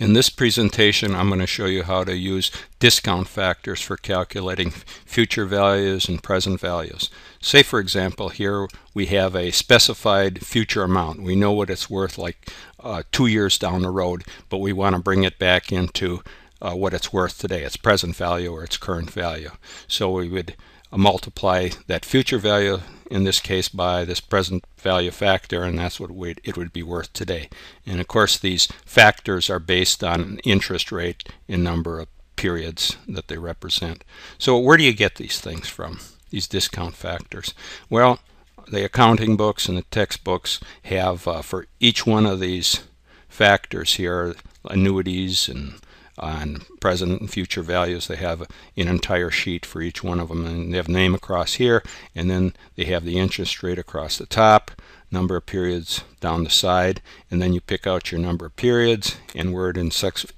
In this presentation, I'm going to show you how to use discount factors for calculating future values and present values. Say, for example, here we have a specified future amount. We know what it's worth like uh, two years down the road, but we want to bring it back into uh, what it's worth today, its present value or its current value. So we would multiply that future value in this case by this present value factor and that's what it would be worth today. And of course these factors are based on interest rate in number of periods that they represent. So where do you get these things from these discount factors? Well the accounting books and the textbooks have uh, for each one of these factors here annuities and on present and future values. They have an entire sheet for each one of them and they have name across here and then they have the interest rate across the top number of periods down the side and then you pick out your number of periods and where it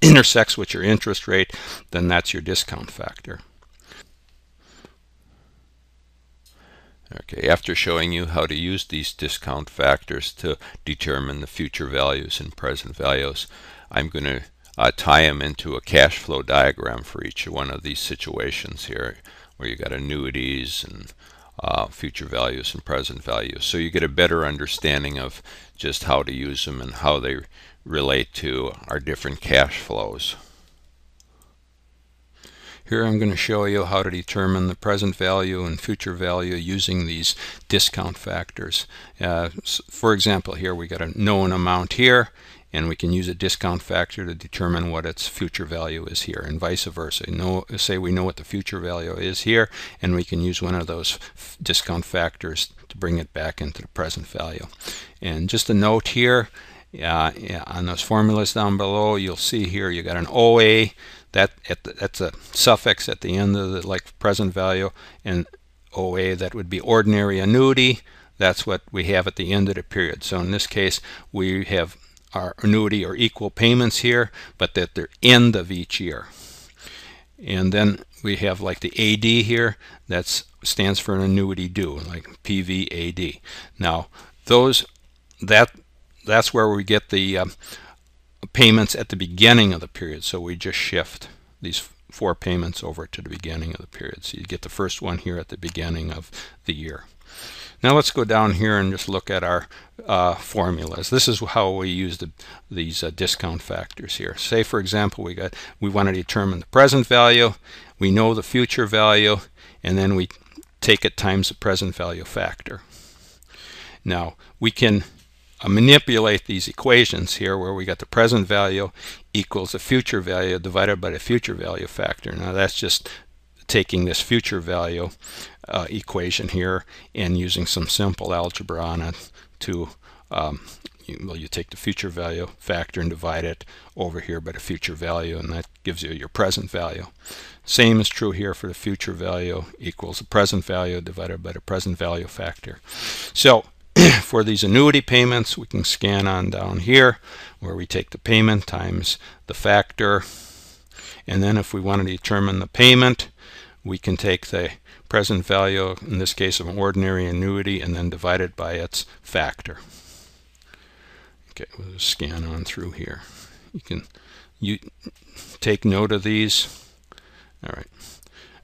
intersects with your interest rate then that's your discount factor. Okay, after showing you how to use these discount factors to determine the future values and present values, I'm going to uh, tie them into a cash flow diagram for each one of these situations here where you got annuities and uh, future values and present values. So you get a better understanding of just how to use them and how they relate to our different cash flows. Here I'm going to show you how to determine the present value and future value using these discount factors. Uh, for example, here we got a known amount here and we can use a discount factor to determine what its future value is here and vice versa. Know, say we know what the future value is here and we can use one of those discount factors to bring it back into the present value. And just a note here, uh, yeah, on those formulas down below you'll see here you got an OA that the, that's a suffix at the end of the like present value and OA that would be ordinary annuity that's what we have at the end of the period so in this case we have our annuity or equal payments here, but at the end of each year. And then we have like the AD here, that stands for an annuity due, like PVAD. Now, those that that's where we get the um, payments at the beginning of the period. So we just shift these four payments over to the beginning of the period. So you get the first one here at the beginning of the year. Now let's go down here and just look at our uh, formulas. This is how we use the, these uh, discount factors here. Say for example we got we want to determine the present value, we know the future value, and then we take it times the present value factor. Now we can uh, manipulate these equations here where we got the present value equals the future value divided by the future value factor. Now that's just taking this future value uh, equation here and using some simple algebra on it to um, you, well you take the future value factor and divide it over here by the future value and that gives you your present value. Same is true here for the future value equals the present value divided by the present value factor. So for these annuity payments we can scan on down here where we take the payment times the factor. And then if we want to determine the payment we can take the present value, in this case of an ordinary annuity, and then divide it by its factor. Okay, we'll scan on through here. You can you take note of these. All right.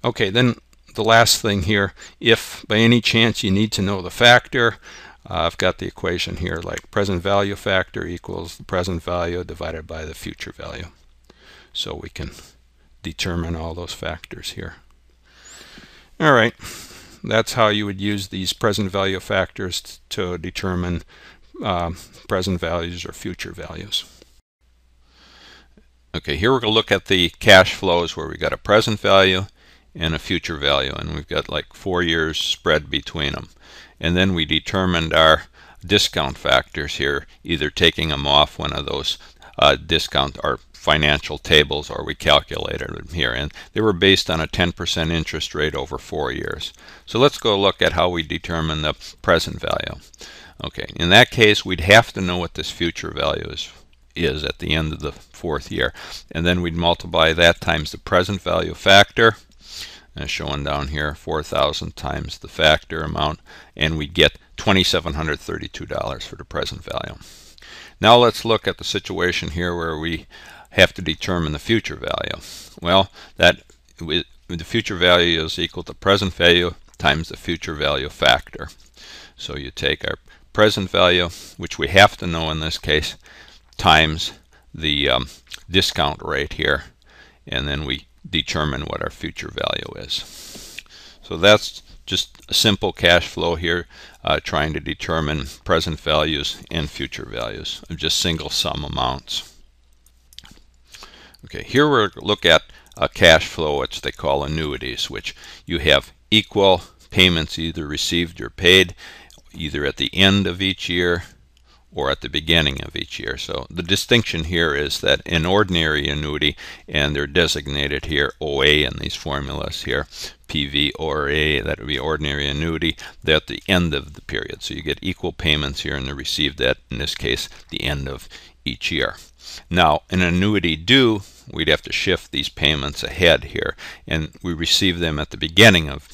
Okay, then the last thing here, if by any chance you need to know the factor, uh, I've got the equation here like present value factor equals the present value divided by the future value. So we can determine all those factors here. All right, that's how you would use these present value factors to determine uh, present values or future values. Okay, here we're going to look at the cash flows where we've got a present value and a future value and we've got like four years spread between them. And then we determined our discount factors here, either taking them off one of those uh, discount or financial tables or we calculated them here and they were based on a 10% interest rate over four years. So let's go look at how we determine the present value. Okay, in that case we'd have to know what this future value is is at the end of the fourth year and then we'd multiply that times the present value factor as shown down here 4,000 times the factor amount and we get $2,732 for the present value. Now let's look at the situation here where we have to determine the future value? Well, that the future value is equal to present value times the future value factor. So you take our present value, which we have to know in this case, times the um, discount rate here, and then we determine what our future value is. So that's just a simple cash flow here, uh, trying to determine present values and future values of just single sum amounts. Okay, here we're look at a cash flow, which they call annuities, which you have equal payments either received or paid, either at the end of each year or at the beginning of each year. So the distinction here is that an ordinary annuity, and they're designated here OA in these formulas here, PV or A, that would be ordinary annuity, they're at the end of the period. So you get equal payments here and they're received at, in this case, the end of each year. Now, an annuity due, we'd have to shift these payments ahead here, and we receive them at the beginning of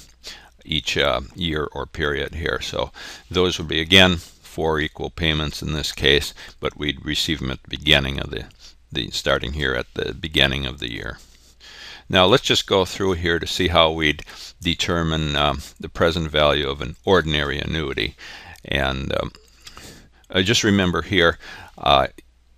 each uh, year or period here. So those would be, again, four equal payments in this case, but we'd receive them at the beginning of the, the starting here at the beginning of the year. Now let's just go through here to see how we'd determine um, the present value of an ordinary annuity. And um, just remember here, uh,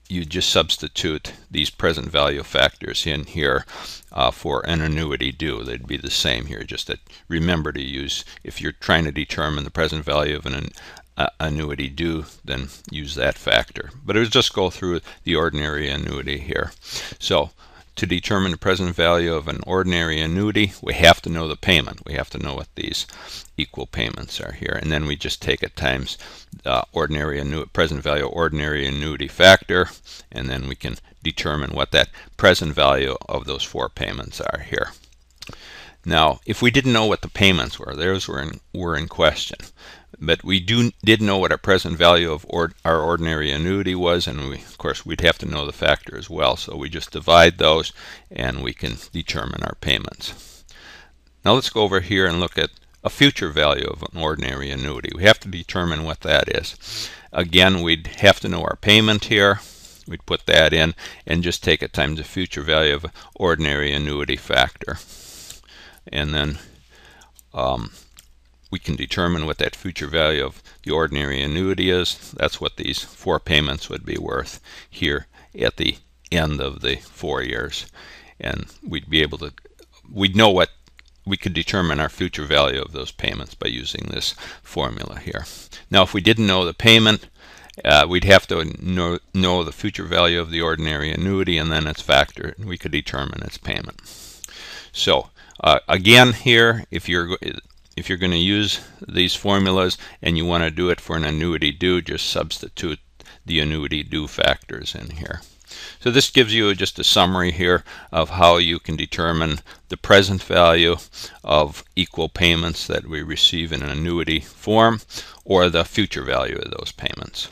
you just substitute these present value factors in here uh, for an annuity due. They'd be the same here, just that remember to use, if you're trying to determine the present value of an uh, annuity due, then use that factor. But it would just go through the ordinary annuity here. So to determine the present value of an ordinary annuity, we have to know the payment. We have to know what these equal payments are here. And then we just take it times uh, ordinary annuity, present value ordinary annuity factor, and then we can determine what that present value of those four payments are here. Now, if we didn't know what the payments were, those were in, were in question. But we do did know what our present value of or, our ordinary annuity was, and we, of course we'd have to know the factor as well. So we just divide those, and we can determine our payments. Now let's go over here and look at a future value of an ordinary annuity. We have to determine what that is. Again, we'd have to know our payment here. We'd put that in and just take it times the future value of ordinary annuity factor and then um, we can determine what that future value of the ordinary annuity is. That's what these four payments would be worth here at the end of the four years. And we'd be able to, we'd know what, we could determine our future value of those payments by using this formula here. Now if we didn't know the payment, uh, we'd have to know, know the future value of the ordinary annuity and then its factor, and we could determine its payment. So uh, again here, if you're if you're going to use these formulas and you want to do it for an annuity due, just substitute the annuity due factors in here. So this gives you just a summary here of how you can determine the present value of equal payments that we receive in an annuity form or the future value of those payments.